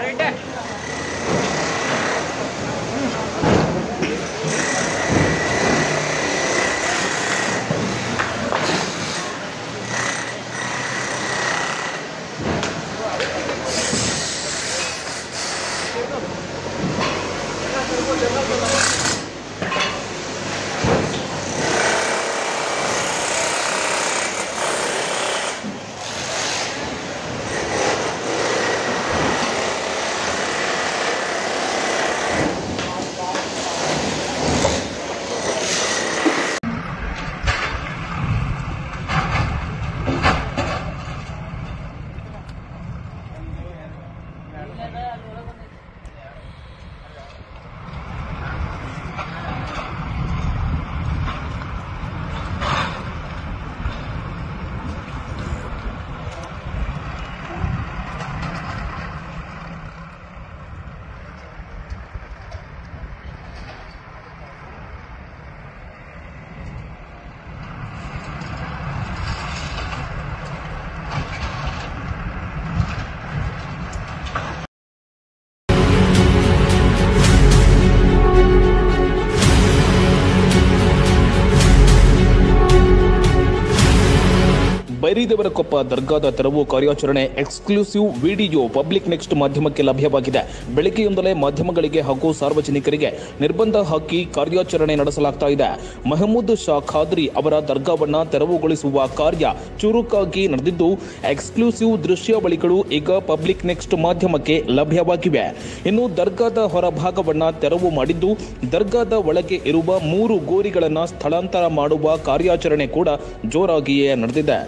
だ歩いて。Gracias. ಬೈರಿದೇವರಕೊಪ್ಪ ದರ್ಗಾದ ತೆರವು ಕಾರ್ಯಾಚರಣೆ exclusive video public next ಮಾಧ್ಯಮಕ್ಕೆ ಲಭ್ಯವಾಗಿದೆ. ಬೆಳಗ್ಗೆಯಿಂದಲೇ ಮಾಧ್ಯಮಗಳಿಗೆ ಹಾಗೂ ಸಾರ್ವಜನಿಕರಿಗೆ ನಿರ್ಬಂಧ ಹಾಕಿ ಕಾರ್ಯಾಚರಣೆ ನಡೆಸಲಾಗ್ತಾ ಇದೆ. ಮೆಹಮೂದ್ ಶಾ ಖಾದ್ರಿ ಅವರ ದರ್ಗಾವನ್ನ ತೆರವುಗೊಳಿಸುವ ಕಾರ್ಯ ಚುರುಕಾಗಿ ನಡೆದಿದ್ದು, ಎಕ್ಸ್ಕ್ಲೂಸಿವ್ ದೃಶ್ಯಾವಳಿಗಳು ಈಗ ಪಬ್ಲಿಕ್ ನೆಕ್ಸ್ಟ್ ಮಾಧ್ಯಮಕ್ಕೆ ಲಭ್ಯವಾಗಿವೆ. ಇನ್ನು ದರ್ಗಾದ ಹೊರಭಾಗವನ್ನ ತೆರವು ಮಾಡಿದ್ದು, ದರ್ಗಾದ ಒಳಗೆ ಇರುವ ಮೂರು ಗೋರಿಗಳನ್ನು ಸ್ಥಳಾಂತರ ಮಾಡುವ ಕಾರ್ಯಾಚರಣೆ ಕೂಡ ಜೋರಾಗಿಯೇ ನಡೆದಿದೆ.